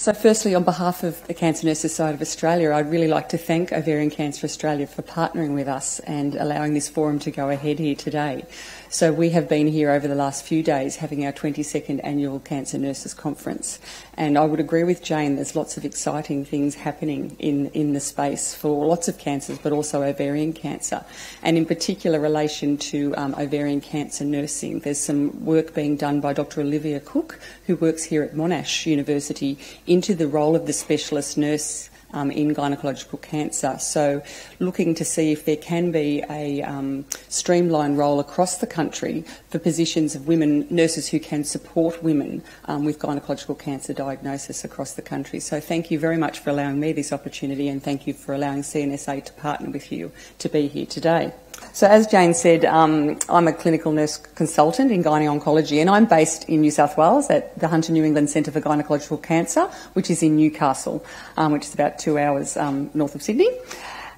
So, firstly, on behalf of the Cancer Nurses Society of Australia, I'd really like to thank Ovarian Cancer Australia for partnering with us and allowing this forum to go ahead here today. So, we have been here over the last few days having our 22nd annual Cancer Nurses Conference. And I would agree with Jane, there's lots of exciting things happening in, in the space for lots of cancers, but also ovarian cancer. And in particular, relation to um, ovarian cancer nursing, there's some work being done by Dr. Olivia Cook, who works here at Monash University, into the role of the specialist nurse um, in gynecological cancer. So, looking to see if there can be a um, streamlined role across the country for positions of women, nurses who can support women um, with gynecological cancer diagnosis across the country. So, thank you very much for allowing me this opportunity and thank you for allowing CNSA to partner with you to be here today. So, as Jane said, um, I'm a clinical nurse consultant in gynae oncology, and I'm based in New South Wales at the Hunter New England Centre for Gynecological Cancer, which is in Newcastle, um, which is about two hours um, north of Sydney.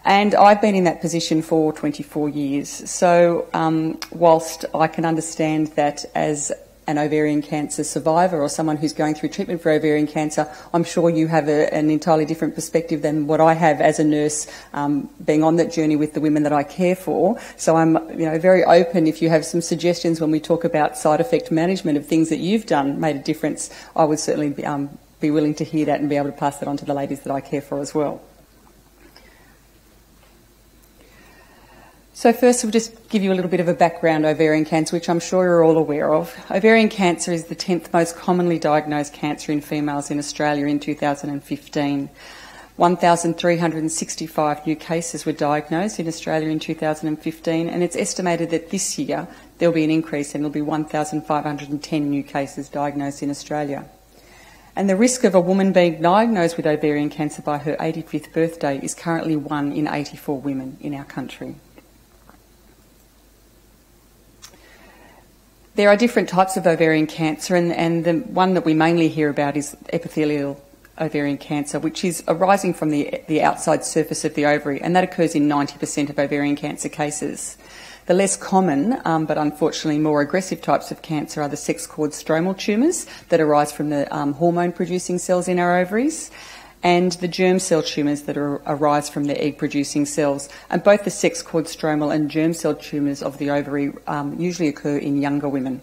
And I've been in that position for 24 years. So, um, whilst I can understand that as an ovarian cancer survivor or someone who's going through treatment for ovarian cancer, I'm sure you have a, an entirely different perspective than what I have as a nurse, um, being on that journey with the women that I care for. So I'm, you know, very open. If you have some suggestions when we talk about side effect management of things that you've done made a difference, I would certainly be, um, be willing to hear that and be able to pass that on to the ladies that I care for as well. So first, we'll just give you a little bit of a background ovarian cancer, which I'm sure you're all aware of. Ovarian cancer is the 10th most commonly diagnosed cancer in females in Australia in 2015. 1,365 new cases were diagnosed in Australia in 2015, and it's estimated that this year there'll be an increase and there'll be 1,510 new cases diagnosed in Australia. And the risk of a woman being diagnosed with ovarian cancer by her 85th birthday is currently 1 in 84 women in our country. There are different types of ovarian cancer, and, and the one that we mainly hear about is epithelial ovarian cancer, which is arising from the, the outside surface of the ovary, and that occurs in 90% of ovarian cancer cases. The less common, um, but unfortunately more aggressive types of cancer are the sex cord stromal tumours that arise from the um, hormone producing cells in our ovaries and the germ cell tumours that are, arise from the egg producing cells. And both the sex cord stromal and germ cell tumours of the ovary um, usually occur in younger women.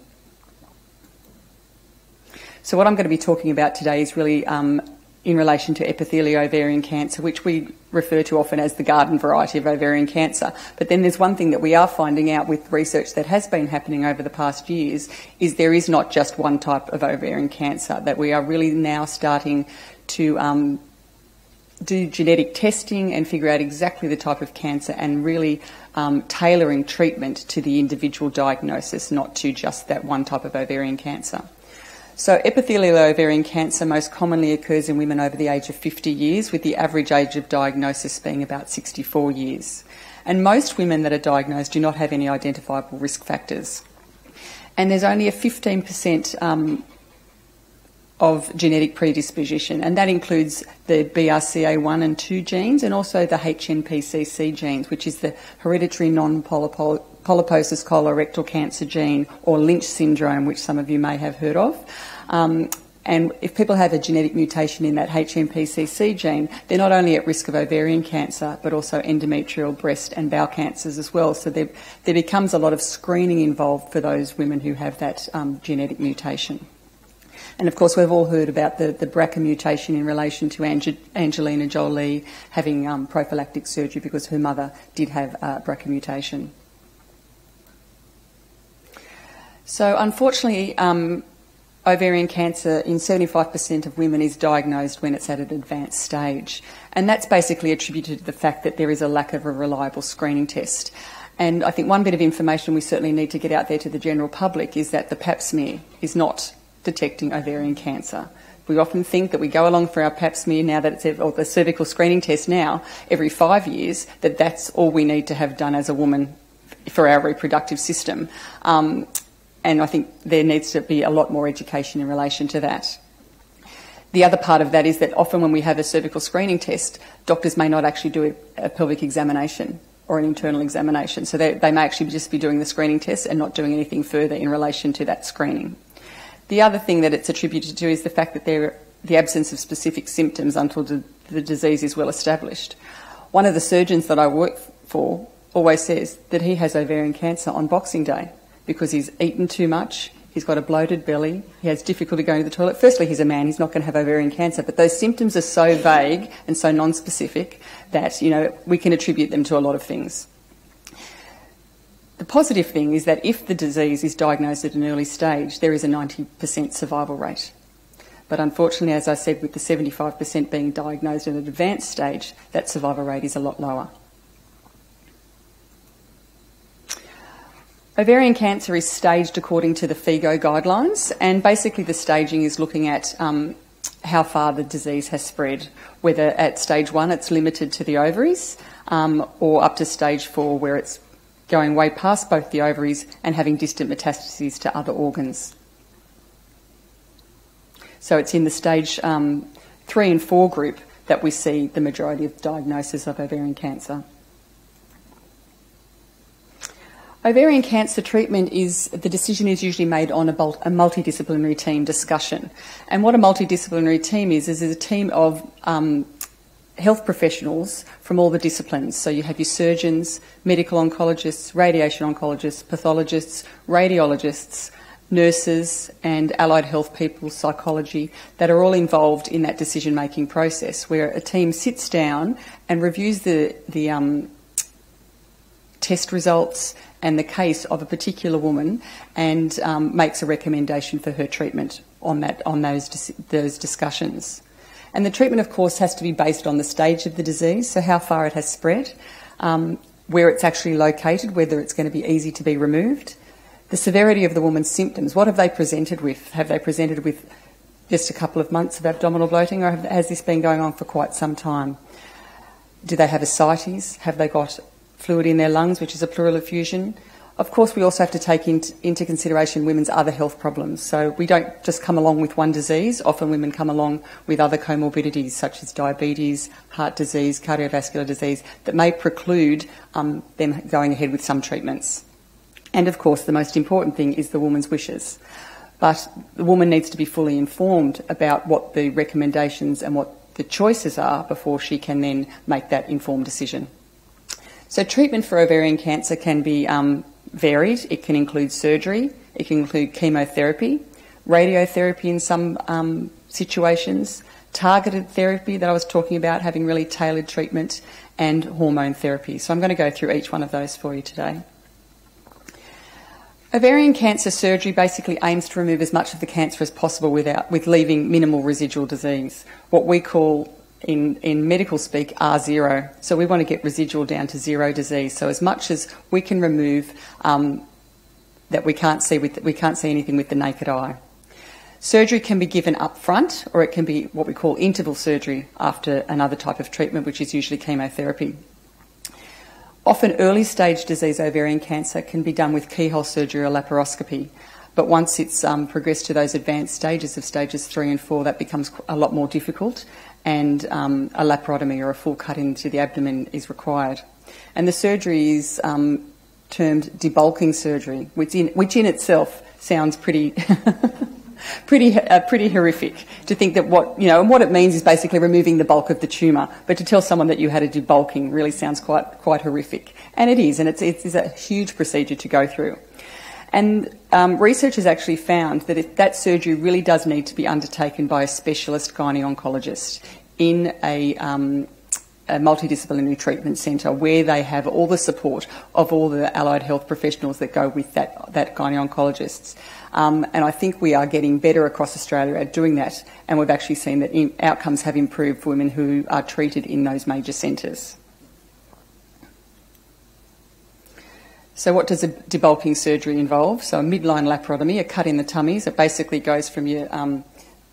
So, what I'm going to be talking about today is really um, in relation to epithelial ovarian cancer, which we refer to often as the garden variety of ovarian cancer. But then there's one thing that we are finding out with research that has been happening over the past years is there is not just one type of ovarian cancer, that we are really now starting to um, do genetic testing and figure out exactly the type of cancer and really um, tailoring treatment to the individual diagnosis, not to just that one type of ovarian cancer. So, epithelial ovarian cancer most commonly occurs in women over the age of 50 years, with the average age of diagnosis being about 64 years. And most women that are diagnosed do not have any identifiable risk factors. And there's only a 15% um, of genetic predisposition, and that includes the BRCA1 and 2 genes and also the HNPCC genes, which is the hereditary non polyposis colorectal cancer gene or Lynch syndrome, which some of you may have heard of. Um, and if people have a genetic mutation in that HNPCC gene, they're not only at risk of ovarian cancer, but also endometrial, breast, and bowel cancers as well. So there, there becomes a lot of screening involved for those women who have that um, genetic mutation. And of course, we've all heard about the, the BRCA mutation in relation to Ange- Angelina Jolie having um, prophylactic surgery because her mother did have a BRCA mutation. So, unfortunately, um, ovarian cancer in 75% of women is diagnosed when it's at an advanced stage. And that's basically attributed to the fact that there is a lack of a reliable screening test. And I think one bit of information we certainly need to get out there to the general public is that the pap smear is not detecting ovarian cancer. We often think that we go along for our pap smear now that it's, or the cervical screening test now, every five years, that that's all we need to have done as a woman for our reproductive system. Um, and I think there needs to be a lot more education in relation to that. The other part of that is that often when we have a cervical screening test, doctors may not actually do a, pelvic examination or an internal examination. So they, they may actually just be doing the screening test and not doing anything further in relation to that screening. The other thing that it's attributed to is the fact that there the absence of specific symptoms until the, the disease is well established. One of the surgeons that I work for always says that he has ovarian cancer on Boxing Day because he's eaten too much, he's got a bloated belly, he has difficulty going to the toilet. Firstly, he's a man, he's not going to have ovarian cancer, but those symptoms are so vague and so non-specific that, you know, we can attribute them to a lot of things. The positive thing is that if the disease is diagnosed at an early stage, there is a 90% survival rate. But unfortunately, as I said, with the 75% being diagnosed at an advanced stage, that survival rate is a lot lower. Ovarian cancer is staged according to the FIGO guidelines, and basically the staging is looking at um, how far the disease has spread, whether at stage one it's limited to the ovaries um, or up to stage four where it's going way past both the ovaries and having distant metastases to other organs. So it's in the stage um, three and four group that we see the majority of diagnoses of ovarian cancer. Ovarian cancer treatment is the decision is usually made on a, a, multidisciplinary team discussion. And what a multidisciplinary team is is a team of um, health professionals from all the disciplines. So you have your surgeons, medical oncologists, radiation oncologists, pathologists, radiologists, nurses, and allied health people, psychology, that are all involved in that decision making process where a team sits down and reviews the, the um, test results and the case of a particular woman and um, makes a recommendation for her treatment on, that, on those, those discussions. And the treatment, of course, has to be based on the stage of the disease, so how far it has spread, um, where it's actually located, whether it's going to be easy to be removed, the severity of the woman's symptoms. What have they presented with? Have they presented with just a couple of months of abdominal bloating, or has this been going on for quite some time? Do they have ascites? Have they got fluid in their lungs, which is a pleural effusion? Of course, we also have to take into consideration women's other health problems. So we don't just come along with one disease. Often women come along with other comorbidities such as diabetes, heart disease, cardiovascular disease that may preclude um, them going ahead with some treatments. And of course, the most important thing is the woman's wishes. But the woman needs to be fully informed about what the recommendations and what the choices are before she can then make that informed decision. So, treatment for ovarian cancer can be um, varied. It can include surgery, it can include chemotherapy, radiotherapy in some um, situations, targeted therapy that I was talking about, having really tailored treatment, and hormone therapy. So I'm going to go through each one of those for you today. Ovarian cancer surgery basically aims to remove as much of the cancer as possible without, with leaving minimal residual disease, what we call in, in medical speak, R0. So we want to get residual down to zero disease. So as much as we can remove um, that we can't see with we can't see anything with the naked eye. Surgery can be given up front, or it can be what we call interval surgery after another type of treatment, which is usually chemotherapy. Often early stage disease ovarian cancer can be done with keyhole surgery or laparoscopy. But once it's um, progressed to those advanced stages of stages three and four, that becomes a lot more difficult, and um, a laparotomy or a full cut into the abdomen is required. And the surgery is um, termed debulking surgery, which in, which in itself sounds pretty. pretty, uh, pretty horrific to think that what, you know, and what it means is basically removing the bulk of the tumour. But to tell someone that you had a debulking really sounds quite, quite horrific. And it is, and it's, it's a huge procedure to go through. And um, research has actually found that if that surgery really does need to be undertaken by a specialist gynae oncologist in a, um, a multidisciplinary treatment centre where they have all the support of all the allied health professionals that go with that, that gynae oncologists. Um, and I think we are getting better across Australia at doing that, and we've actually seen that outcomes have improved for women who are treated in those major centres. So, what does a debulking surgery involve? So, a midline laparotomy, a cut in the tummies. It basically goes from your um,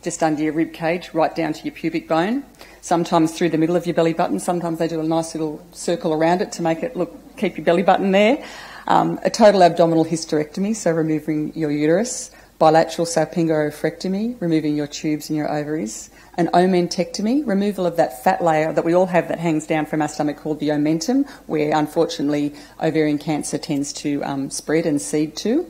just under your rib cage right down to your pubic bone. Sometimes through the middle of your belly button. Sometimes they do a nice little circle around it to make it look keep your belly button there. Um, a total abdominal hysterectomy, so removing your uterus. Bilateral salpingo-oophorectomy, removing your tubes and your ovaries an omentectomy, removal of that fat layer that we all have that hangs down from our stomach called the omentum, where unfortunately ovarian cancer tends to um, spread and seed to.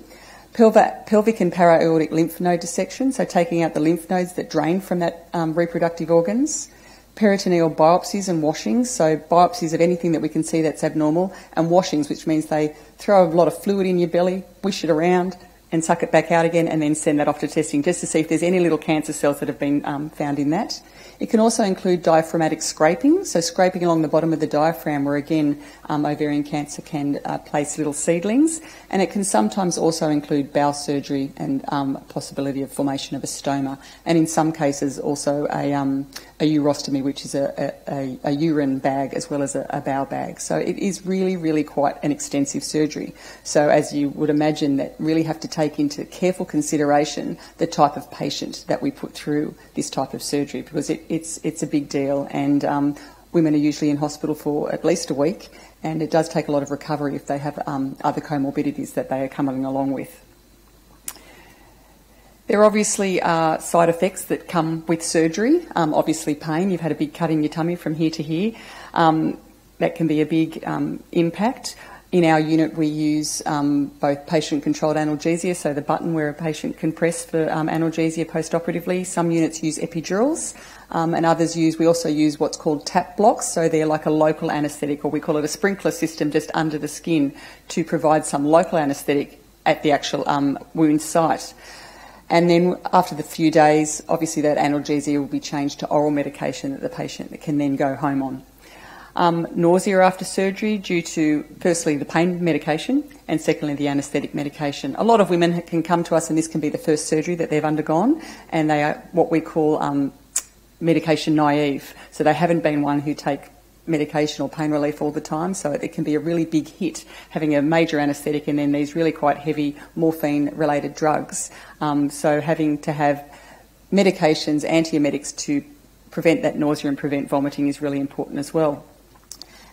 Pelvic, and para-aortic lymph node dissection, so taking out the lymph nodes that drain from that um, reproductive organs. Peritoneal biopsies and washings, so biopsies of anything that we can see that's abnormal, and washings, which means they throw a lot of fluid in your belly, wish it around, and suck it back out again, and then send that off to testing just to see if there's any little cancer cells that have been um, found in that. It can also include diaphragmatic scraping, so scraping along the bottom of the diaphragm, where again um, ovarian cancer can uh, place little seedlings, and it can sometimes also include bowel surgery and um, possibility of formation of a stoma, and in some cases also a, um, a urostomy, which is a, a, a, urine bag as well as a, a bowel bag. So it is really, really quite an extensive surgery. So as you would imagine, that really have to take into careful consideration the type of patient that we put through this type of surgery because it, it's it's a big deal, and um, women are usually in hospital for at least a week, and it does take a lot of recovery if they have um, other comorbidities that they are coming along with. There obviously are side effects that come with surgery. Um, obviously, pain. You've had a big cut in your tummy from here to here. Um, that can be a big um, impact. In our unit, we use um, both patient controlled analgesia, so the button where a patient can press for um, analgesia post operatively. Some units use epidurals, um, and others use, we also use what's called tap blocks, so they're like a local anaesthetic, or we call it a sprinkler system just under the skin to provide some local anaesthetic at the actual um, wound site. And then after the few days, obviously that analgesia will be changed to oral medication that the patient can then go home on. Um, nausea after surgery due to, firstly, the pain medication and secondly, the anaesthetic medication. A lot of women can come to us and this can be the first surgery that they've undergone and they are what we call um, medication naive. So they haven't been one who take medication or pain relief all the time, so it can be a really big hit having a major anaesthetic and then these really quite heavy morphine related drugs. Um, so having to have medications, antiemetics to prevent that nausea and prevent vomiting is really important as well.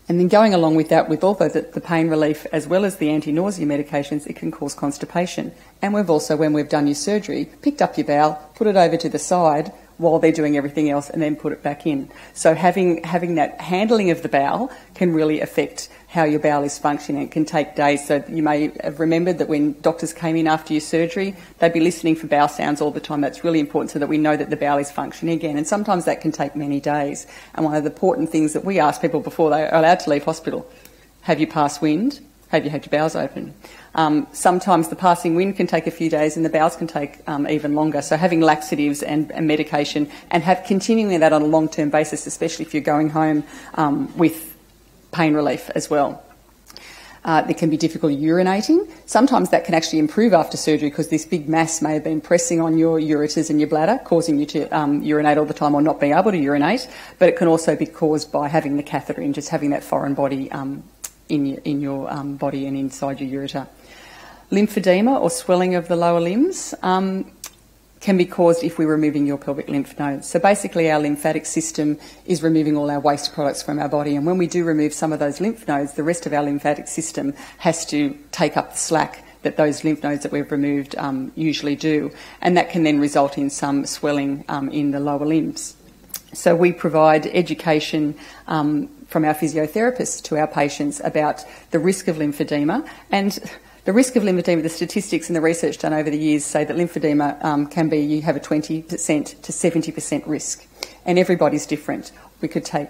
And then going along with that, with all the, the pain relief as well as the anti-nausea medications, it can cause constipation. And we've also, when we've done your surgery, picked up your bowel, put it over to the side, while they're doing everything else and then put it back in. So having having that handling of the bowel can really affect how your bowel is functioning. It can take days. So you may have remembered that when doctors came in after your surgery, they'd be listening for bowel sounds all the time. That's really important so that we know that the bowel is functioning again. And sometimes that can take many days. And one of the important things that we ask people before they are allowed to leave hospital, have you passed wind? Have you had your bowels open? Um, sometimes the passing wind can take a few days and the bowels can take um, even longer. So having laxatives and, and, medication and have continuing that on a long-term basis, especially if you're going home um, with pain relief as well. Uh, there can be difficult urinating. Sometimes that can actually improve after surgery because this big mass may have been pressing on your ureters and your bladder, causing you to um, urinate all the time or not being able to urinate. But it can also be caused by having the catheter and just having that foreign body um, in your, in your um, body and inside your ureter. Lymphedema or swelling of the lower limbs um, can be caused if we're removing your pelvic lymph nodes. So basically, our lymphatic system is removing all our waste products from our body, and when we do remove some of those lymph nodes, the rest of our lymphatic system has to take up the slack that those lymph nodes that we've removed um, usually do, and that can then result in some swelling um, in the lower limbs. So we provide education um, from our physiotherapists to our patients about the risk of lymphedema and the risk of lymphedema, the statistics and the research done over the years say that lymphedema um, can be you have a 20% to 70% risk, and everybody's different. We could take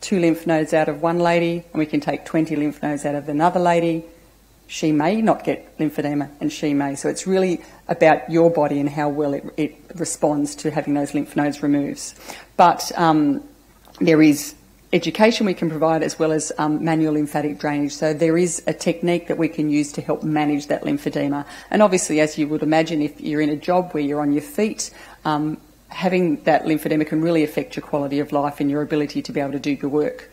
two lymph nodes out of one lady, and we can take 20 lymph nodes out of another lady. She may not get lymphedema, and she may. So it's really about your body and how well it, it responds to having those lymph nodes removed. But um, there is education we can provide as well as um, manual lymphatic drainage. So there is a technique that we can use to help manage that lymphedema. And obviously, as you would imagine, if you're in a job where you're on your feet, um, having that lymphedema can really affect your quality of life and your ability to be able to do your work.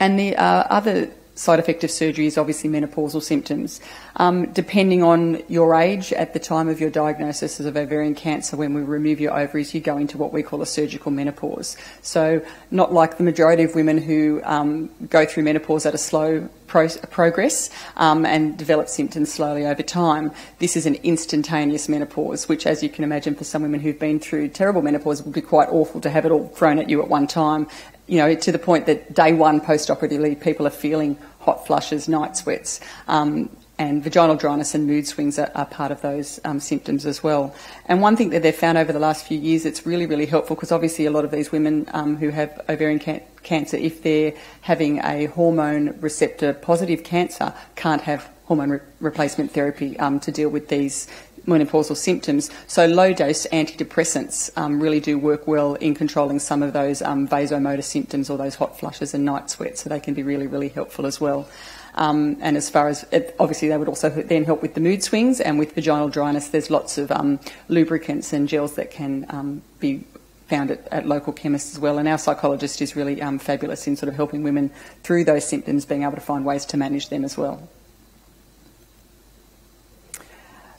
And the uh, other side effect of surgery is obviously menopausal symptoms. Um, depending on your age at the time of your diagnosis of ovarian cancer, when we remove your ovaries, you go into what we call a surgical menopause. So, not like the majority of women who um, go through menopause at a slow pro- progress um, and develop symptoms slowly over time. This is an instantaneous menopause, which, as you can imagine, for some women who've been through terrible menopause, would be quite awful to have it all thrown at you at one time you know, to the point that day one post-operatively people are feeling hot flushes, night sweats. Um, and vaginal dryness and mood swings are, are part of those um, symptoms as well. And one thing that they've found over the last few years that's really, really helpful, because obviously a lot of these women um, who have ovarian can- cancer, if they're having a hormone receptor positive cancer, can't have hormone re- replacement therapy um, to deal with these menopausal symptoms. So low dose antidepressants um, really do work well in controlling some of those um, vasomotor symptoms or those hot flushes and night sweats. So they can be really, really helpful as well. Um, and as far as it, obviously, they would also then help with the mood swings and with vaginal dryness. There's lots of um, lubricants and gels that can um, be found at, at, local chemists as well. And our psychologist is really um, fabulous in sort of helping women through those symptoms, being able to find ways to manage them as well.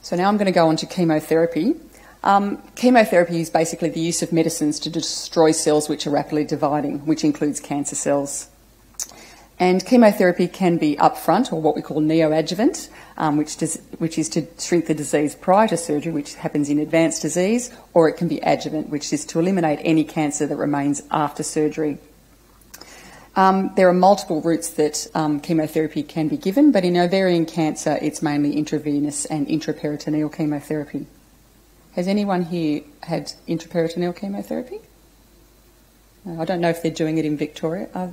So now I'm going to go on to chemotherapy. Um, chemotherapy is basically the use of medicines to destroy cells which are rapidly dividing, which includes cancer cells. And chemotherapy can be upfront, or what we call neoadjuvant, um, which, does, which, is to shrink the disease prior to surgery, which happens in advanced disease, or it can be adjuvant, which is to eliminate any cancer that remains after surgery. Um, there are multiple routes that um, chemotherapy can be given, but in ovarian cancer, it's mainly intravenous and intraperitoneal chemotherapy. Has anyone here had intraperitoneal chemotherapy? I don't know if they're doing it in Victoria. Uh,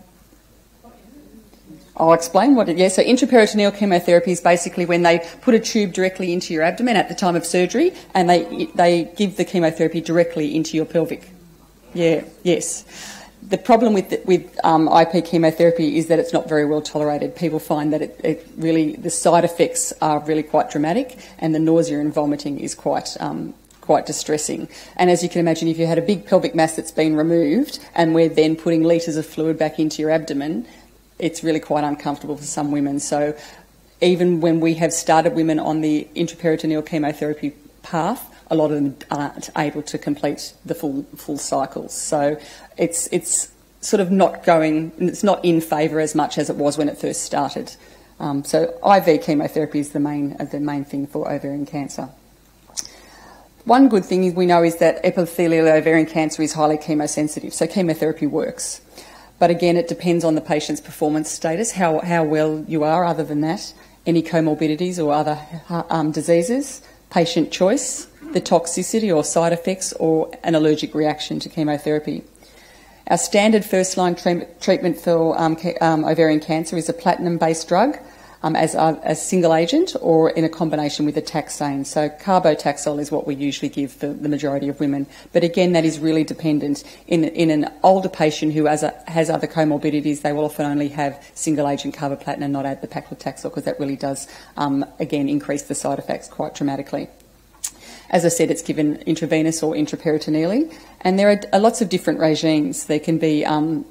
I'll explain what it is. Yeah, so intraperitoneal chemotherapy is basically when they put a tube directly into your abdomen at the time of surgery and they, they give the chemotherapy directly into your pelvic. Yeah, yes. The problem with, with um, IP chemotherapy is that it's not very well tolerated. People find that it, it, really, the side effects are really quite dramatic and the nausea and vomiting is quite um, quite distressing. And as you can imagine, if you had a big pelvic mass that's been removed and we're then putting litres of fluid back into your abdomen, it's really quite uncomfortable for some women. So even when we have started women on the intraperitoneal chemotherapy path, a lot of them aren't able to complete the full full cycles. So it's it's sort of not going, it's not in favour as much as it was when it first started. Um, so IV chemotherapy is the main the main thing for ovarian cancer. One good thing we know is that epithelial ovarian cancer is highly chemosensitive, so chemotherapy works. But again, it depends on the patient's performance status, how, how well you are, other than that, any comorbidities or other um, diseases, patient choice, the toxicity or side effects, or an allergic reaction to chemotherapy. Our standard first line treatment for um, um, ovarian cancer is a platinum based drug um, as a as single agent or in a combination with a taxane. So carbotaxol is what we usually give for the majority of women. But again, that is really dependent. In, in an older patient who has, a, has other comorbidities, they will often only have single agent carboplatin and not add the paclitaxel because that really does, um, again, increase the side effects quite dramatically. As I said, it's given intravenous or intraperitoneally, and there are lots of different regimes. There can be um,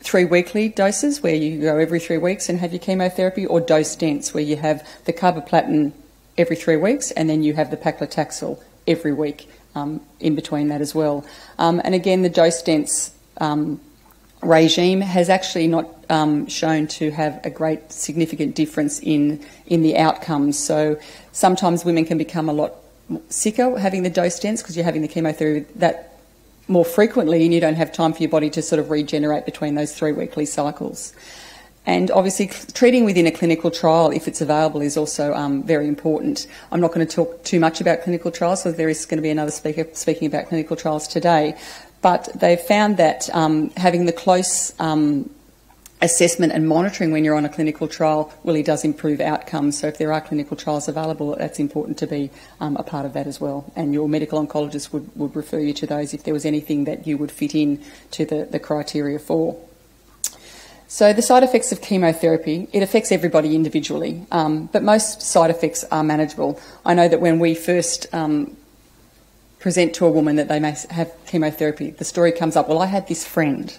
three weekly doses where you go every three weeks and have your chemotherapy, or dose dense where you have the carboplatin every three weeks and then you have the paclitaxel every week um, in between that as well. Um, and again, the dose dense um, regime has actually not um, shown to have a great significant difference in in the outcomes. So sometimes women can become a lot sicker having the dose dense because you're having the chemotherapy that more frequently and you don't have time for your body to sort of regenerate between those three weekly cycles. And obviously, treating within a clinical trial, if it's available, is also um, very important. I'm not going to talk too much about clinical trials, so there is going to be another speaker speaking about clinical trials today. But they've found that um, having the close um, assessment and monitoring when you're on a clinical trial really does improve outcomes. So if there are clinical trials available, that's important to be um, a part of that as well. And your medical oncologist would, would refer you to those if there was anything that you would fit in to the, the criteria for. So the side effects of chemotherapy, it affects everybody individually, um, but most side effects are manageable. I know that when we first um, present to a woman that they may have chemotherapy, the story comes up, well, I had this friend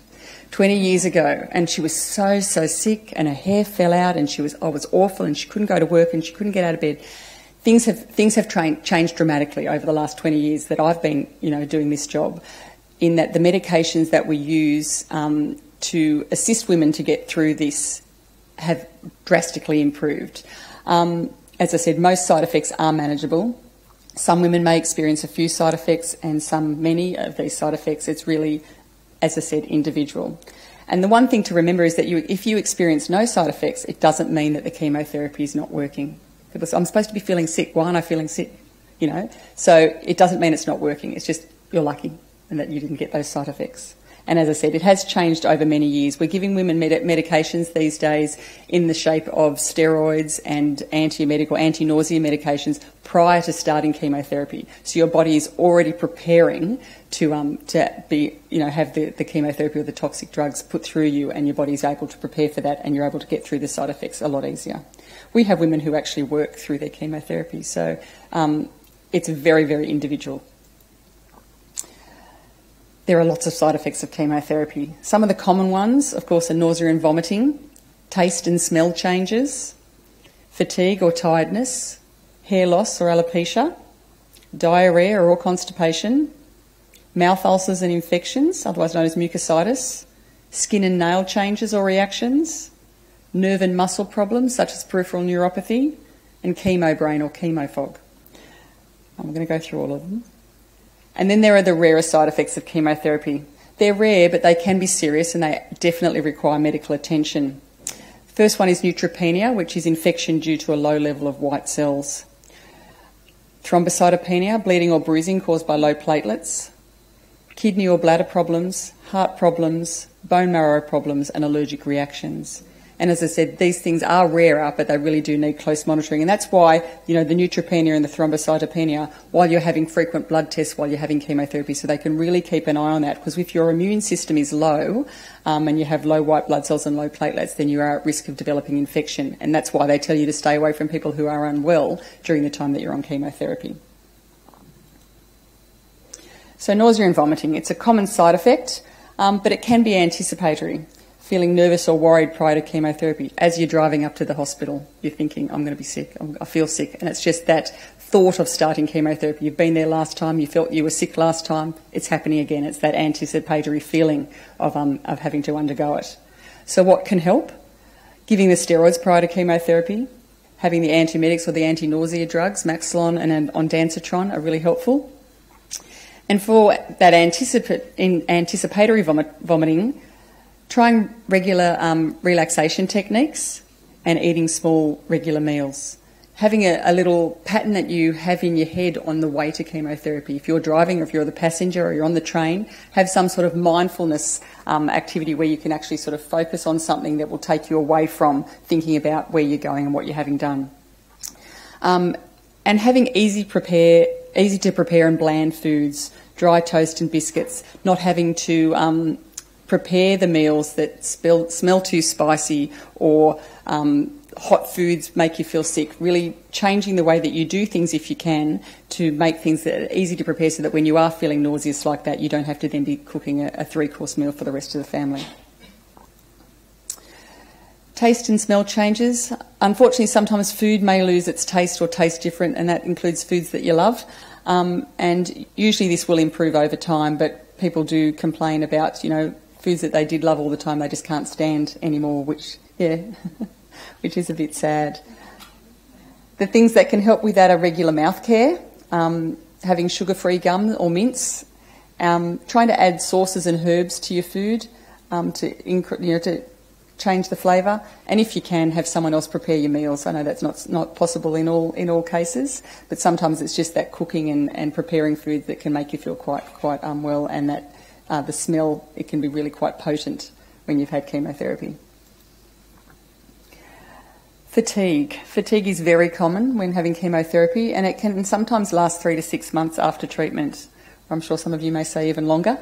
20 years ago, and she was so, so sick, and her hair fell out, and she was, oh, was awful, and she couldn't go to work, and she couldn't get out of bed. Things have, things have changed dramatically over the last 20 years that I've been, you know, doing this job, in that the medications that we use um, to assist women to get through this have drastically improved. Um, as I said, most side effects are manageable. Some women may experience a few side effects, and some many of these side effects, it's really as I said, individual. And the one thing to remember is that you, if you experience no side effects, it doesn't mean that the chemotherapy is not working. Say, I'm supposed to be feeling sick. Why aren't I feeling sick? You know? So it doesn't mean it's not working. It's just you're lucky and that you didn't get those side effects. And as I said, it has changed over many years. We're giving women med- medications these days in the shape of steroids and anti-emetic or anti-nausea medications prior to starting chemotherapy. So your body is already preparing to um, to be you know have the, the chemotherapy or the toxic drugs put through you, and your body is able to prepare for that, and you're able to get through the side effects a lot easier. We have women who actually work through their chemotherapy, so um, it's very very individual. There are lots of side effects of chemotherapy. Some of the common ones, of course, are nausea and vomiting, taste and smell changes, fatigue or tiredness, hair loss or alopecia, diarrhea or constipation, mouth ulcers and infections, otherwise known as mucositis, skin and nail changes or reactions, nerve and muscle problems such as peripheral neuropathy, and chemo brain or chemo fog. I'm going to go through all of them. And then there are the rarer side effects of chemotherapy. They're rare, but they can be serious and they definitely require medical attention. First one is neutropenia, which is infection due to a low level of white cells. Thrombocytopenia, bleeding or bruising caused by low platelets. Kidney or bladder problems, heart problems, bone marrow problems, and allergic reactions. And as I said, these things are rarer, but they really do need close monitoring. And that's why, you know, the neutropenia and the thrombocytopenia, while you're having frequent blood tests while you're having chemotherapy, so they can really keep an eye on that. Because if your immune system is low um, and you have low white blood cells and low platelets, then you are at risk of developing infection. And that's why they tell you to stay away from people who are unwell during the time that you're on chemotherapy. So, nausea and vomiting, it's a common side effect, um, but it can be anticipatory feeling nervous or worried prior to chemotherapy. As you're driving up to the hospital, you're thinking, I'm going to be sick, i feel sick. And it's just that thought of starting chemotherapy. You've been there last time, you felt you were sick last time, it's happening again. It's that anticipatory feeling of, um, of having to undergo it. So, what can help? Giving the steroids prior to chemotherapy, having the antiemetics or the anti nausea drugs, Maxolon and ondansetron, are really helpful. And for that anticipate in anticipatory vomit, vomiting, Trying regular um, relaxation techniques and eating small regular meals. Having a, a, little pattern that you have in your head on the way to chemotherapy. If you're driving or if you're the passenger or you're on the train, have some sort of mindfulness um, activity where you can actually sort of focus on something that will take you away from thinking about where you're going and what you're having done. Um, and having easy prepare, easy to prepare and bland foods, dry toast and biscuits, not having to um, prepare the meals that smell, smell too spicy or um, hot foods make you feel sick. Really changing the way that you do things if you can to make things that are easy to prepare so that when you are feeling nauseous like that, you don't have to then be cooking a, a three course meal for the rest of the family. Taste and smell changes. Unfortunately, sometimes food may lose its taste or taste different, and that includes foods that you love. Um, and usually this will improve over time, but people do complain about, you know, foods that they did love all the time, they just can't stand anymore, which, yeah, which is a bit sad. The things that can help with that are regular mouth care, um, having sugar free gum or mints, um, trying to add sauces and herbs to your food um, to, inc- you know, to change the flavour, and if you can, have someone else prepare your meals. I know that's not not possible in all in all cases, but sometimes it's just that cooking and, and preparing food that can make you feel quite quite unwell, and that uh, the smell, it can be really quite potent when you've had chemotherapy. Fatigue. Fatigue is very common when having chemotherapy and it can sometimes last three to six months after treatment. I'm sure some of you may say even longer.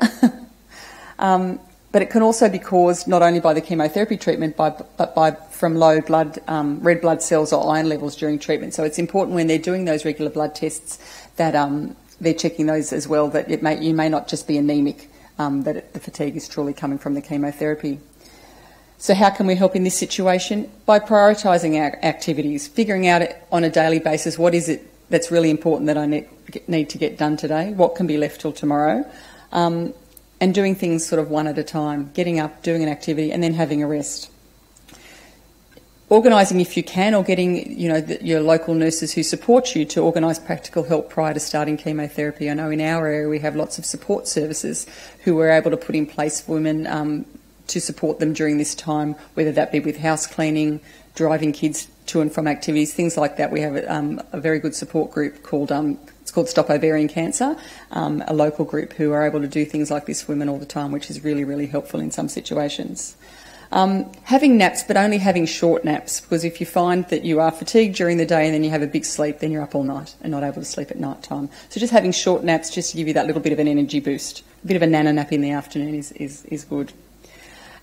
um, but it can also be caused not only by the chemotherapy treatment, by, but by from low blood, um, red blood cells or iron levels during treatment. So it's important when they're doing those regular blood tests that um, they're checking those as well. That it may, you may not just be anemic um, that the fatigue is truly coming from the chemotherapy. So, how can we help in this situation? By prioritising our activities, figuring out on a daily basis what is it that's really important that I need to get done today, what can be left till tomorrow, um, and doing things sort of one at a time, getting up, doing an activity, and then having a rest organising if you can or getting you know the, your local nurses who support you to organise practical help prior to starting chemotherapy. I know in our area we have lots of support services who we're able to put in place for women um, to support them during this time, whether that be with house cleaning, driving kids to and from activities, things like that. We have um, a very good support group called um, it's called Stop Ovarian Cancer, um, a local group who are able to do things like this for women all the time, which is really really helpful in some situations. Um, having naps, but only having short naps, because if you find that you are fatigued during the day and then you have a big sleep, then you're up all night and not able to sleep at night time. So just having short naps just to give you that little bit of an energy boost. A bit of a nana nap in the afternoon is, is, is good.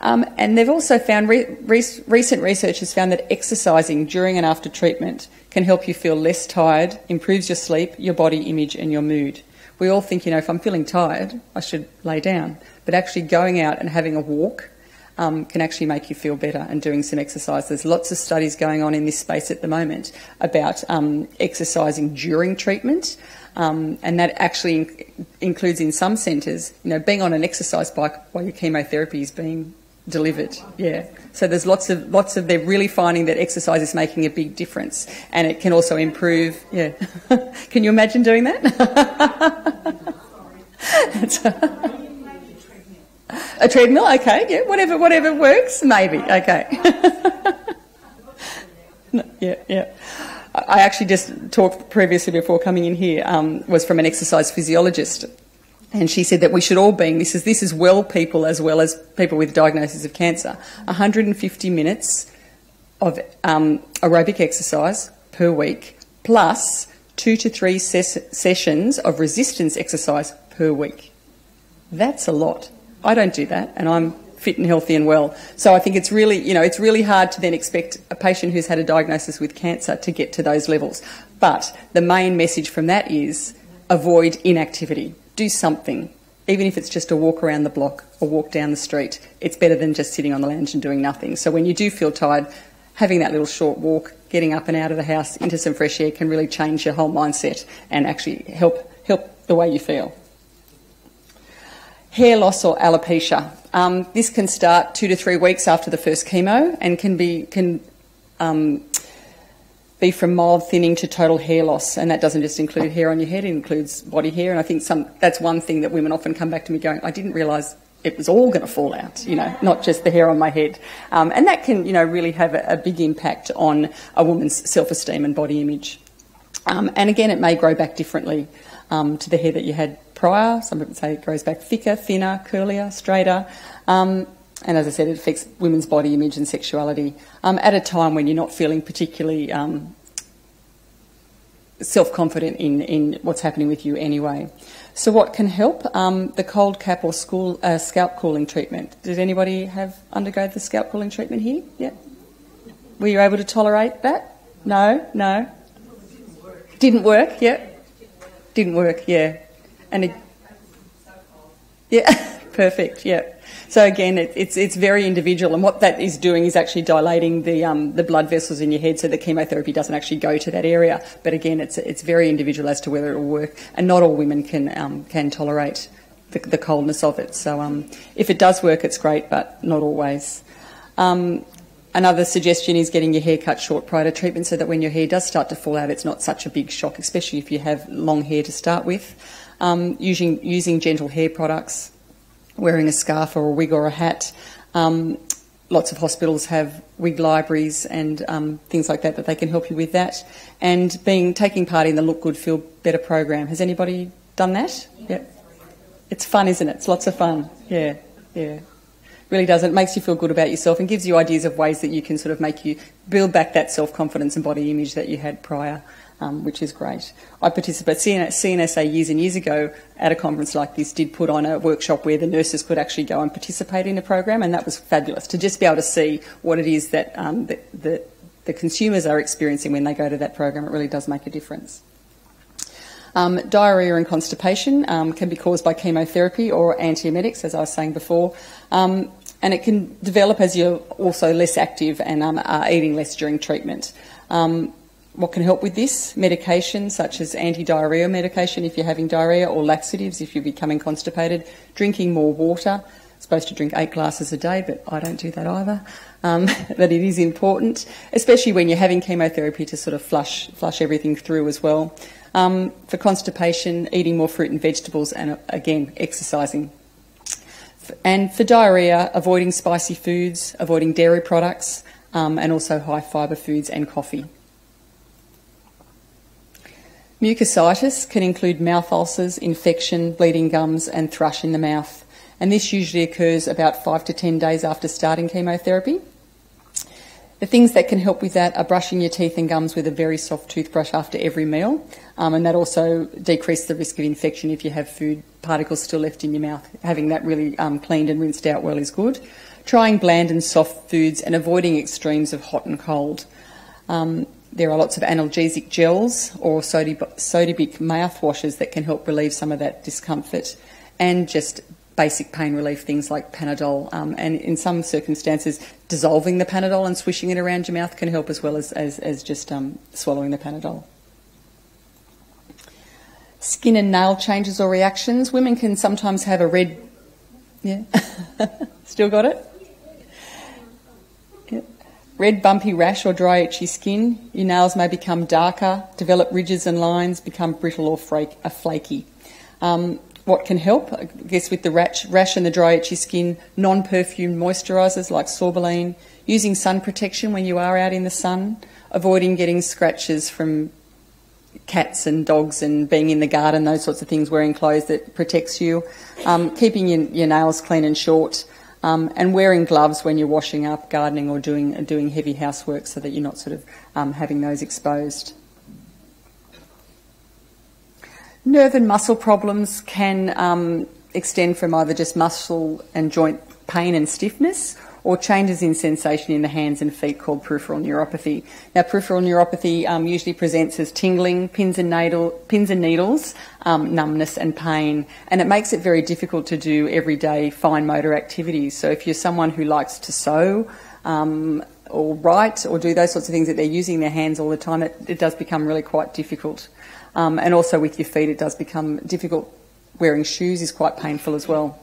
Um, and they've also found, re- re- recent research has found that exercising during and after treatment can help you feel less tired, improves your sleep, your body image, and your mood. We all think, you know, if I'm feeling tired, I should lay down. But actually going out and having a walk um, can actually make you feel better and doing some exercise. There's lots of studies going on in this space at the moment about um, exercising during treatment. Um, and that actually in- includes in some centres, you know, being on an exercise bike while your chemotherapy is being delivered. Yeah. So there's lots of lots of they're really finding that exercise is making a big difference, and it can also improve. Yeah. can you imagine doing that? a treadmill. Okay. Yeah. Whatever. Whatever works. Maybe. Okay. no, yeah. Yeah. I actually just talked previously before coming in here um, was from an exercise physiologist and she said that we should all be, this is, this is well people as well as people with diagnosis of cancer, 150 minutes of um, aerobic exercise per week plus two to three ses- sessions of resistance exercise per week. That's a lot. I don't do that, and I'm fit and healthy and well. So I think it's really, you know, it's really hard to then expect a patient who's had a diagnosis with cancer to get to those levels. But the main message from that is avoid inactivity do something, even if it's just a walk around the block or walk down the street. It's better than just sitting on the lounge and doing nothing. So when you do feel tired, having that little short walk, getting up and out of the house into some fresh air can really change your whole mindset and actually help help the way you feel. Hair loss or alopecia. Um, this can start two to three weeks after the first chemo and can be can um, be from mild thinning to total hair loss, and that doesn't just include hair on your head; it includes body hair. And I think some that's one thing that women often come back to me going, "I didn't realise it was all going to fall out, you know, not just the hair on my head. Um, and that can, you know, really have a, a big impact on a woman's self-esteem and body image. Um, and again, it may grow back differently um, to the hair that you had prior. Some people say it grows back thicker, thinner, curlier, straighter. Um, and as I said, it affects women's body image and sexuality um, at a time when you're not feeling particularly um, self confident in, in what's happening with you anyway. So, what can help? Um, the cold cap or school, uh, scalp cooling treatment. Did anybody have undergo the scalp cooling treatment here? Yeah. Were you able to tolerate that? No, no. Didn't work. Yeah. Didn't work. Yeah. And it. Yeah. Perfect. Yeah. So again, it, it's it's very individual, and what that is doing is actually dilating the um, the blood vessels in your head, so the chemotherapy doesn't actually go to that area. But again, it's it's very individual as to whether it will work, and not all women can um, can tolerate the, the, coldness of it. So um, if it does work, it's great, but not always. Um, another suggestion is getting your hair cut short prior to treatment so that when your hair does start to fall out, it's not such a big shock, especially if you have long hair to start with. Um, using, using gentle hair products, wearing a scarf or a wig or a hat. Um, lots of hospitals have wig libraries and um, things like that that they can help you with that. And being taking part in the Look Good Feel Better program. Has anybody done that? Yeah. It's fun, isn't it? It's lots of fun. Yeah, yeah. Really does. It makes you feel good about yourself and gives you ideas of ways that you can sort of make you build back that self confidence and body image that you had prior um, which is great. I participated, CNSA years and years ago at a conference like this did put on a workshop where the nurses could actually go and participate in the program, and that was fabulous to just be able to see what it is that um, the consumers are experiencing when they go to that program. It really does make a difference. Um, diarrhea and constipation um, can be caused by chemotherapy or antiemetics, as I was saying before, um, and it can develop as you're also less active and um, are eating less during treatment. Um, what can help with this? Medication, such as anti diarrhea medication if you're having diarrhea, or laxatives if you're becoming constipated. Drinking more water. supposed to drink eight glasses a day, but I don't do that either. Um, but it is important, especially when you're having chemotherapy to sort of flush, flush everything through as well. Um, for constipation, eating more fruit and vegetables, and again, exercising. And for diarrhea, avoiding spicy foods, avoiding dairy products, um, and also high fibre foods and coffee. Mucositis can include mouth ulcers, infection, bleeding gums, and thrush in the mouth, and this usually occurs about five to ten days after starting chemotherapy. The things that can help with that are brushing your teeth and gums with a very soft toothbrush after every meal, um, and that also decreases the risk of infection if you have food particles still left in your mouth. Having that really um, cleaned and rinsed out well is good. Trying bland and soft foods and avoiding extremes of hot and cold. Um, there are lots of analgesic gels or sodibic mouthwashes that can help relieve some of that discomfort, and just basic pain relief things like Panadol. Um, and in some circumstances, dissolving the Panadol and swishing it around your mouth can help as well as, as, as just um, swallowing the Panadol. Skin and nail changes or reactions. Women can sometimes have a red. Yeah? Still got it? Red, bumpy rash or dry, itchy skin. Your nails may become darker, develop ridges and lines, become brittle or flaky. Um, what can help, I guess, with the rash, rash and the dry, itchy skin, non perfumed moisturisers like Sorbolene, using sun protection when you are out in the sun, avoiding getting scratches from cats and dogs and being in the garden, those sorts of things, wearing clothes that protects you, um, keeping your, your, nails clean and short, um, and wearing gloves when you're washing up, gardening, or doing, doing heavy housework so that you're not sort of um, having those exposed. Nerve and muscle problems can um, extend from either just muscle and joint pain and stiffness or changes in sensation in the hands and feet called peripheral neuropathy. Now, peripheral neuropathy um, usually presents as tingling, pins and, needle, pins and needles, um, numbness and pain, and it makes it very difficult to do everyday fine motor activities. So, if you're someone who likes to sew, um, or write or do those sorts of things that they're using their hands all the time, it, it does become really quite difficult. Um, and also with your feet, it does become difficult. Wearing shoes is quite painful as well.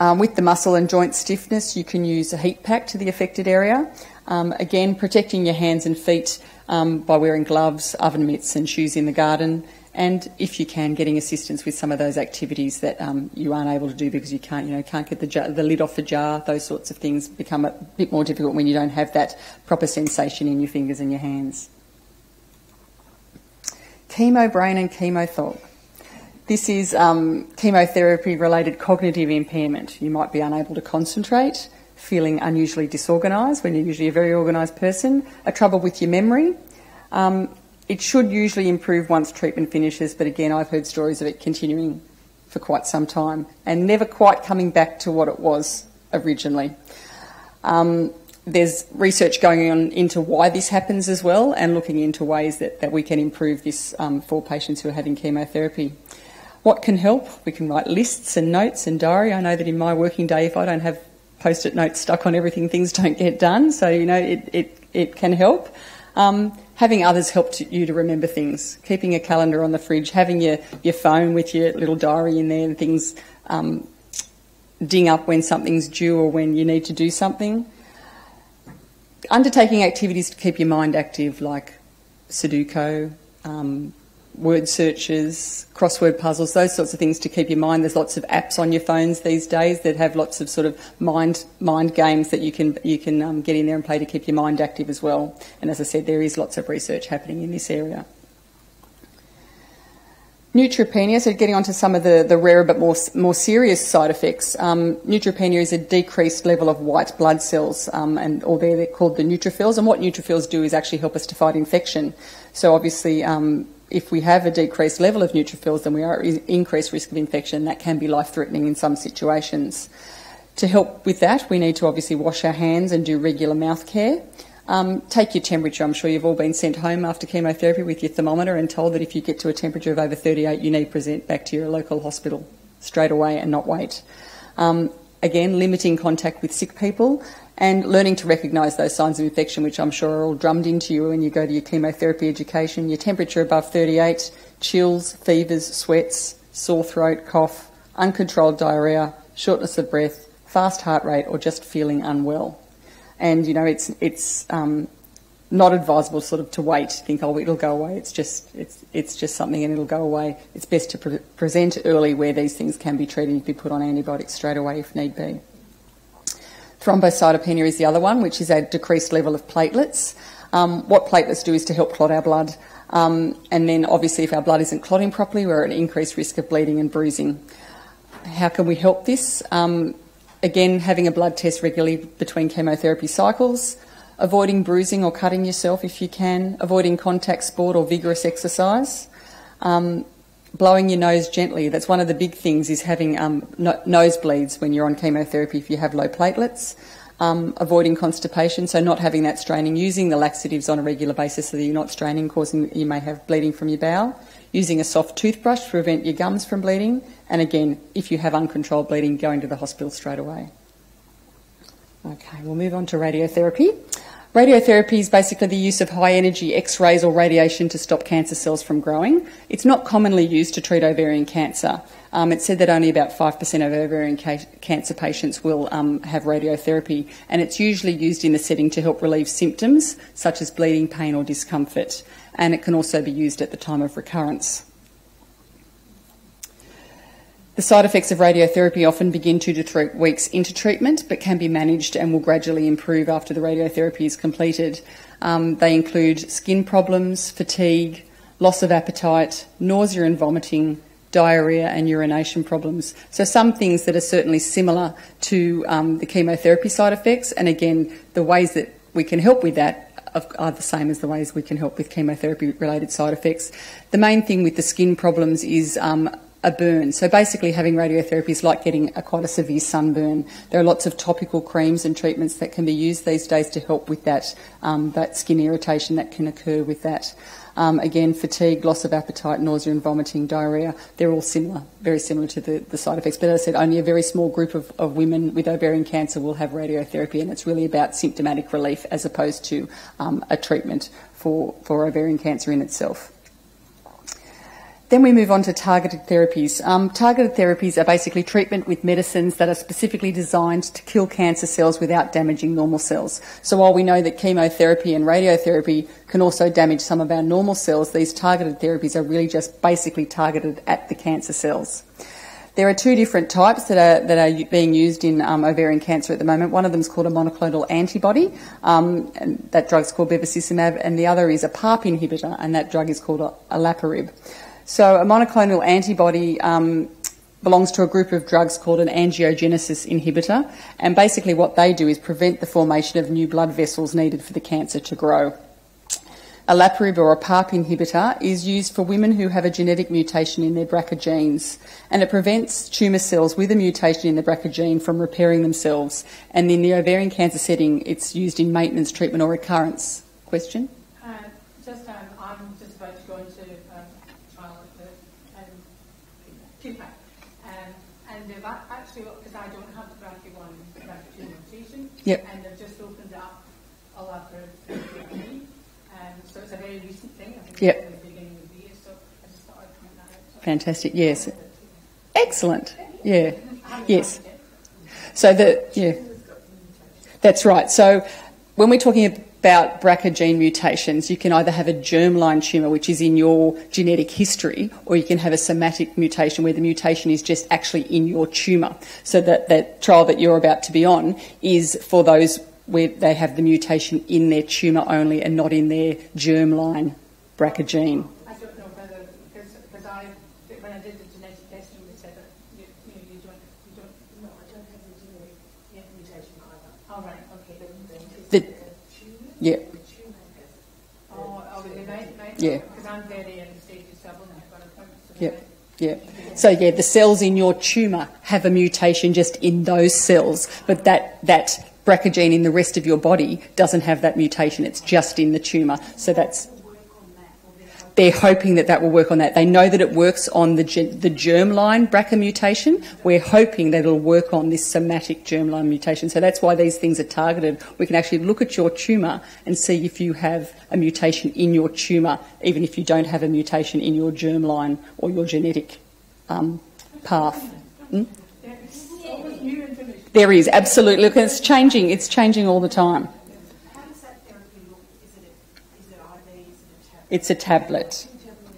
Um, with the muscle and joint stiffness, you can use a heat pack to the affected area. Um, again, protecting your hands and feet um, by wearing gloves, oven mitts, and shoes in the garden. And if you can, getting assistance with some of those activities that um, you aren't able to do because you can't, you know, can't get the, jar, the lid off the jar. Those sorts of things become a bit more difficult when you don't have that proper sensation in your fingers and your hands. Chemo brain and chemo thought. This is um, chemotherapy related cognitive impairment. You might be unable to concentrate, feeling unusually disorganised when you're usually a very organised person, a trouble with your memory. Um, it should usually improve once treatment finishes, but again, I've heard stories of it continuing for quite some time and never quite coming back to what it was originally. Um, there's research going on into why this happens as well and looking into ways that, that we can improve this um, for patients who are having chemotherapy. What can help? We can write lists and notes and diary. I know that in my working day, if I don't have post it notes stuck on everything, things don't get done. So, you know, it, it, it can help. Um, having others help to, you to remember things, keeping a calendar on the fridge, having your, your phone with your little diary in there and things um, ding up when something's due or when you need to do something undertaking activities to keep your mind active, like Sudoku, um, word searches, crossword puzzles, those sorts of things to keep your mind. There's lots of apps on your phones these days that have lots of sort of mind mind games that you can you can um, get in there and play to keep your mind active as well. And as I said, there is lots of research happening in this area. Neutropenia, so getting onto some of the, the rarer but more, more serious side effects. Um, neutropenia is a decreased level of white blood cells, um, and or they're, they're, called the neutrophils. And what neutrophils do is actually help us to fight infection. So obviously, um, if we have a decreased level of neutrophils, then we are at increased risk of infection. That can be life-threatening in some situations. To help with that, we need to obviously wash our hands and do regular mouth care. Um, take your temperature. I'm sure you've all been sent home after chemotherapy with your thermometer and told that if you get to a temperature of over 38, you need to present back to your local hospital straight away and not wait. Um, again, limiting contact with sick people and learning to recognise those signs of infection, which I'm sure are all drummed into you when you go to your chemotherapy education. Your temperature above 38, chills, fevers, sweats, sore throat, cough, uncontrolled diarrhoea, shortness of breath, fast heart rate, or just feeling unwell and you know it's it's um, not advisable sort of to wait, think oh it'll go away. It's just it's it's just something and it'll go away. It's best to pre- present early where these things can be treated and be put on antibiotics straight away if need be. Thrombocytopenia is the other one, which is a decreased level of platelets. Um, what platelets do is to help clot our blood. Um, and then, obviously, if our blood isn't clotting properly, we're at an increased risk of bleeding and bruising. How can we help this? Um, again, having a blood test regularly between chemotherapy cycles, avoiding bruising or cutting yourself if you can, avoiding contact sport or vigorous exercise, um, blowing your nose gently. That's one of the big things is having um, no- nosebleeds when you're on chemotherapy if you have low platelets. Um, avoiding constipation, so not having that straining, using the laxatives on a regular basis so that you're not straining, causing you may have bleeding from your bowel. Using a soft toothbrush to prevent your gums from bleeding, and again, if you have uncontrolled bleeding, going to the hospital straight away. Okay, we'll move on to radiotherapy. Radiotherapy is basically the use of high energy X rays or radiation to stop cancer cells from growing. It's not commonly used to treat ovarian cancer. Um, it's said that only about 5% of ovarian ca- cancer patients will um, have radiotherapy, and it's usually used in the setting to help relieve symptoms such as bleeding, pain, or discomfort. And it can also be used at the time of recurrence. The side effects of radiotherapy often begin two to three weeks into treatment, but can be managed and will gradually improve after the radiotherapy is completed. Um, they include skin problems, fatigue, loss of appetite, nausea and vomiting, diarrhea, and urination problems. So, some things that are certainly similar to um, the chemotherapy side effects, and again, the ways that we can help with that are the same as the ways we can help with chemotherapy related side effects. The main thing with the skin problems is um, a burn. So basically, having radiotherapy is like getting a, quite a severe sunburn. There are lots of topical creams and treatments that can be used these days to help with that um, that skin irritation that can occur with that. Um, again, fatigue, loss of appetite, nausea and vomiting, diarrhea, they're all similar, very similar to the, the side effects. But as I said, only a very small group of, of women with ovarian cancer will have radiotherapy, and it's really about symptomatic relief as opposed to um, a treatment for, for ovarian cancer in itself. Then we move on to targeted therapies. Um, targeted therapies are basically treatment with medicines that are specifically designed to kill cancer cells without damaging normal cells. So while we know that chemotherapy and radiotherapy can also damage some of our normal cells, these targeted therapies are really just basically targeted at the cancer cells. There are two different types that are, that are being used in um, ovarian cancer at the moment. One of them is called a monoclonal antibody, um, and that drug is called bevacizumab, and the other is a PARP inhibitor, and that drug is called olaparib. So a monoclonal antibody um, belongs to a group of drugs called an angiogenesis inhibitor, and basically what they do is prevent the formation of new blood vessels needed for the cancer to grow. Olaparib or a PARP inhibitor is used for women who have a genetic mutation in their BRCA genes, and it prevents tumour cells with a mutation in the BRCA gene from repairing themselves. And in the ovarian cancer setting, it's used in maintenance treatment or recurrence. Question? Yep. And they've just opened up a lab for um, So it's a very recent thing. I think yep. the beginning of the year. So I just thought I'd point that out. Fantastic. Yes. Excellent. Yeah. Yes. So the yeah. That's right. So when we're talking about BRCA gene mutations, you can either have a germline tumour, which is in your genetic history, or you can have a somatic mutation where the mutation is just actually in your tumour. So that, that trial that you're about to be on is for those where they have the mutation in their tumour only and not in their germline BRCA gene. I don't know whether, because I, when I did the, yeah. Oh, oh yeah. Because I'm very stage seven. Yeah. Yeah. So yeah, the cells in your tumour have a mutation just in those cells, but that that BRCA gene in the rest of your body doesn't have that mutation. It's just in the tumour. So that's they're hoping that that will work on that. They know that it works on the, the germline BRCA mutation. We're hoping that it'll work on this somatic germline mutation. So that's why these things are targeted. We can actually look at your tumour and see if you have a mutation in your tumour, even if you don't have a mutation in your germline or your genetic um, path. Hmm? There is, absolutely. Look, it's changing. It's changing all the time. It's a tablet.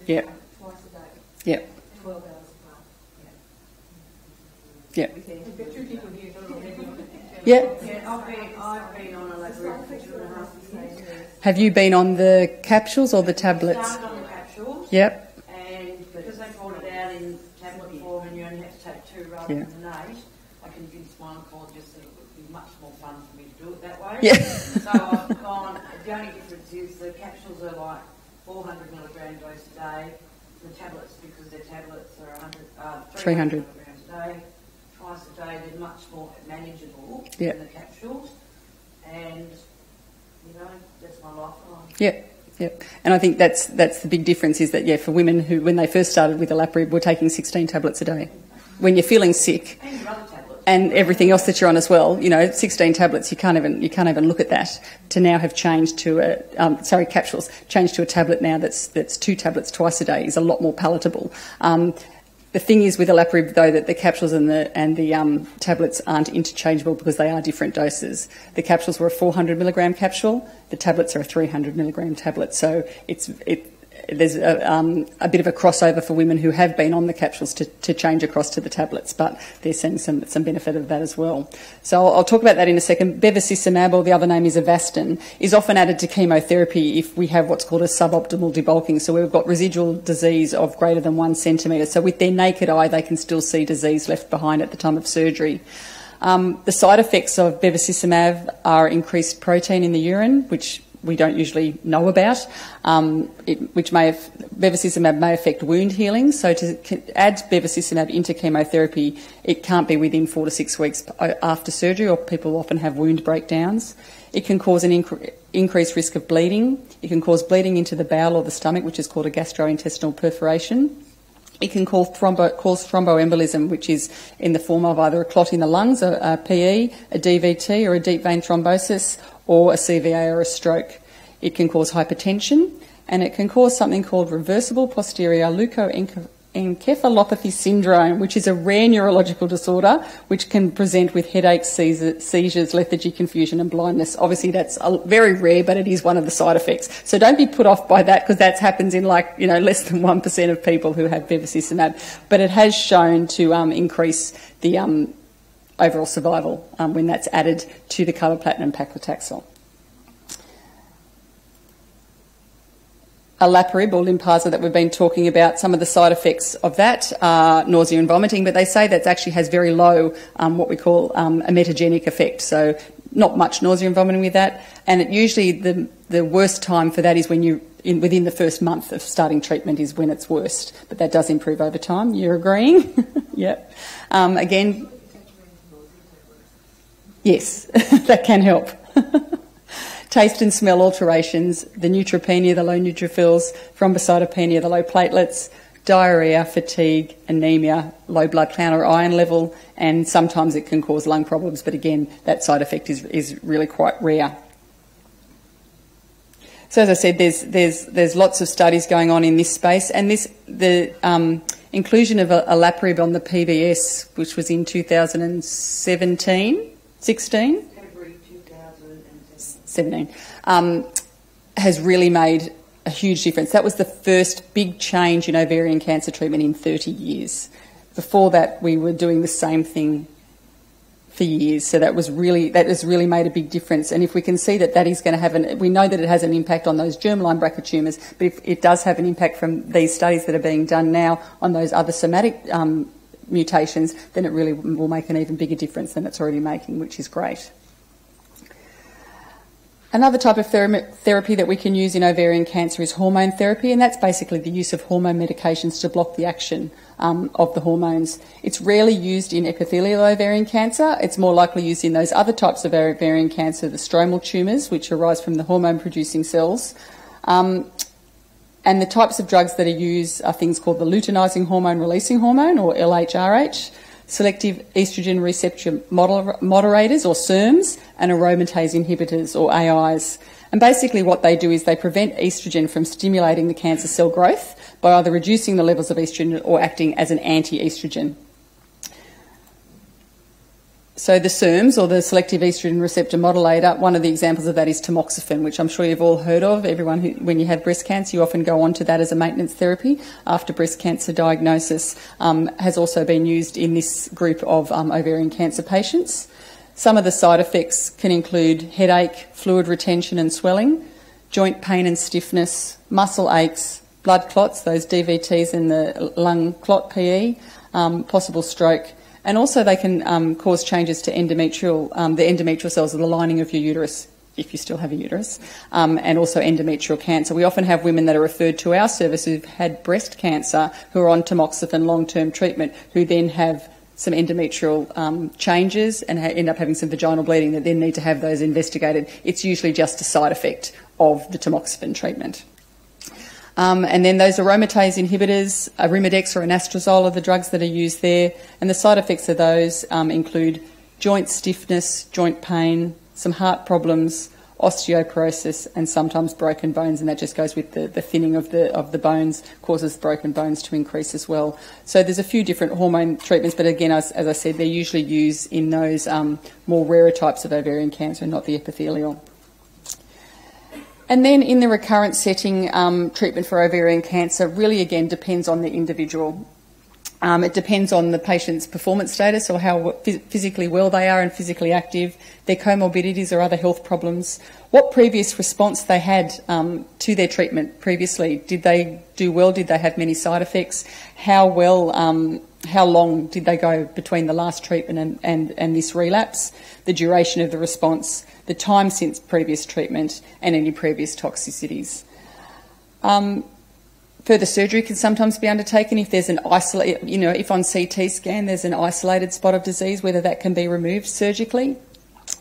Yep. Yep. Yep. Yep. I've been, I've been on olaparib for two and a half. Have you been on the capsules or the tablets? Started on the capsules. Yep. And because they brought it out in tablet form and you only have to take two rather Yeah. than eight, I convinced my oncologist that it would be much more fun for me to do it that way. Yeah. so I've gone, the only difference is the capsules are like 400 milligram dose a day. The tablets, because their tablets are 100, uh, 300. milligrams a day, twice a day, they're much more manageable Yep. than the capsules. And, you know, that's my lifeline. Yep. Yep. And I think that's that's the big difference is that yeah, for women who when they first started with olaparib were taking 16 tablets a day. When you're feeling sick And everything else that you're on as well, you know, 16 tablets, you can't even you can't even look at that. To now have changed to a um, sorry capsules, changed to a tablet now that's that's two tablets twice a day is a lot more palatable. Um, the thing is with olaparib though that the capsules and the and the um, tablets aren't interchangeable because they are different doses. The capsules were a 400 milligram capsule. The tablets are a 300 milligram tablet. So it's it. There's a, um, a bit of a crossover for women who have been on the capsules to, to change across to the tablets, but they're seeing some, some benefit of that as well. So I'll, I'll talk about that in a second. Bevacizumab, or the other name is Avastin, is often added to chemotherapy if we have what's called a suboptimal debulking. So we've got residual disease of greater than one centimetre. So with their naked eye, they can still see disease left behind at the time of surgery. Um, the side effects of bevacizumab are increased protein in the urine, which we don't usually know about, um, it, which may have, bevacizumab may affect wound healing. So to add bevacizumab into chemotherapy, it can't be within four to six weeks after surgery, or people often have wound breakdowns. It can cause an incre- increased risk of bleeding. It can cause bleeding into the bowel or the stomach, which is called a gastrointestinal perforation. It can cause, thrombo, cause thromboembolism, which is in the form of either a clot in the lungs, a, a PE, a DVT, or a deep vein thrombosis, or a CVA or a stroke. It can cause hypertension, and it can cause something called reversible posterior leukoencephalopathy syndrome, which is a rare neurological disorder which can present with headaches, seizures, seizures, lethargy, confusion, and blindness. Obviously, that's very rare, but it is one of the side effects. So don't be put off by that because that happens in like you know less than one percent of people who have bevacizumab. But it has shown to um, increase the um, overall survival um, when that's added to the carboplatin and paclitaxel. Olaparib or Lynparza that we've been talking about, some of the side effects of that are nausea and vomiting, but they say that actually has very low, um, what we call um, emetogenic effect. So not much nausea and vomiting with that. And it usually the, the worst time for that is when you in, within the first month of starting treatment is when it's worst, but that does improve over time. You're agreeing? yep. Um, again, yes, that can help. Taste and smell alterations, the neutropenia, the low neutrophils, thrombocytopenia, the low platelets, diarrhea, fatigue, anemia, low blood count or iron level, and sometimes it can cause lung problems, but again, that side effect is, is really quite rare. So as I said, there's, there's, there's lots of studies going on in this space, and this, the um, inclusion of a olaparib on the PBS, which was in 2017, 16, February 2017. 17, um, has really made a huge difference. That was the first big change in ovarian cancer treatment in 30 years. Before that, we were doing the same thing for years. So that was really that has really made a big difference. And if we can see that that is going to have an, we know that it has an impact on those germline BRCA tumours, but if it does have an impact from these studies that are being done now on those other somatic um, mutations, then it really will make an even bigger difference than it's already making, which is great. Another type of ther- therapy that we can use in ovarian cancer is hormone therapy, and that's basically the use of hormone medications to block the action um, of the hormones. It's rarely used in epithelial ovarian cancer. It's more likely used in those other types of ovarian cancer, the stromal tumours, which arise from the hormone producing cells. Um, and the types of drugs that are used are things called the luteinizing hormone releasing hormone, or LHRH, selective estrogen receptor moder- moderators, or SERMs, and aromatase inhibitors, or AIs. And basically, what they do is they prevent estrogen from stimulating the cancer cell growth by either reducing the levels of estrogen or acting as an anti estrogen. So the SERMs, or the selective estrogen receptor modulator, one of the examples of that is tamoxifen, which I'm sure you've all heard of. Everyone who, when you have breast cancer, you often go on to that as a maintenance therapy after breast cancer diagnosis. Um, has also been used in this group of um, ovarian cancer patients. Some of the side effects can include headache, fluid retention and swelling, joint pain and stiffness, muscle aches, blood clots, those DVTs in the lung clot PE, um, possible stroke, and also they can um, cause changes to endometrial, um, the endometrial cells of the lining of your uterus, if you still have a uterus, um, and also endometrial cancer. We often have women that are referred to our service who've had breast cancer who are on tamoxifen long-term treatment who then have some endometrial um, changes and end up having some vaginal bleeding that then need to have those investigated. It's usually just a side effect of the tamoxifen treatment. Um, and then those aromatase inhibitors, Arimidex or anastrozole are the drugs that are used there. And the side effects of those um, include joint stiffness, joint pain, some heart problems, osteoporosis, and sometimes broken bones. And that just goes with the, the thinning of the, of the bones, causes broken bones to increase as well. So there's a few different hormone treatments, but again, as, as I said, they're usually used in those um, more rarer types of ovarian cancer, not the epithelial. And then in the recurrent setting, um, treatment for ovarian cancer really again depends on the individual. Um, it depends on the patient's performance status or how physically well they are and physically active, their comorbidities or other health problems, what previous response they had um, to their treatment previously. Did they do well? Did they have many side effects? How well um, how long did they go between the last treatment and, and, and this relapse, the duration of the response, the time since previous treatment, and any previous toxicities. Um, further surgery can sometimes be undertaken if there's an isolated, you know, if on CT scan there's an isolated spot of disease, whether that can be removed surgically.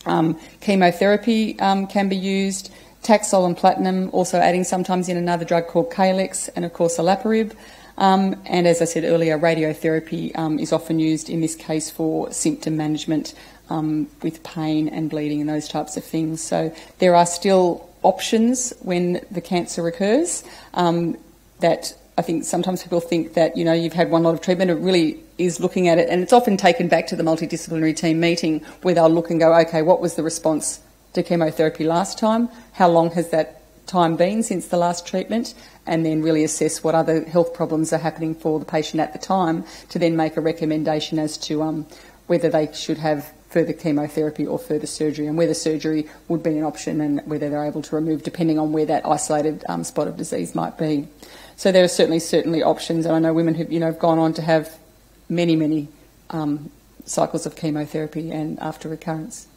Um, chemotherapy um, can be used, Taxol and platinum, also adding sometimes in another drug called Caelyx, and of course olaparib. Um, and as I said earlier, radiotherapy um, is often used in this case for symptom management um, with pain and bleeding and those types of things. So there are still options when the cancer occurs um, that I think sometimes people think that you know you've had one lot of treatment. It really is looking at it, and it's often taken back to the multidisciplinary team meeting where they'll look and go, okay, what was the response to chemotherapy last time? How long has that time been since the last treatment, and then really assess what other health problems are happening for the patient at the time to then make a recommendation as to um, whether they should have further chemotherapy or further surgery, and whether surgery would be an option and whether they're able to remove, depending on where that isolated um, spot of disease might be. So there are certainly certainly options, and I know women who you know have gone on to have many many um, cycles of chemotherapy and after recurrence.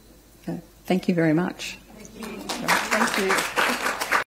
thank you very much. Thank you. Thank you.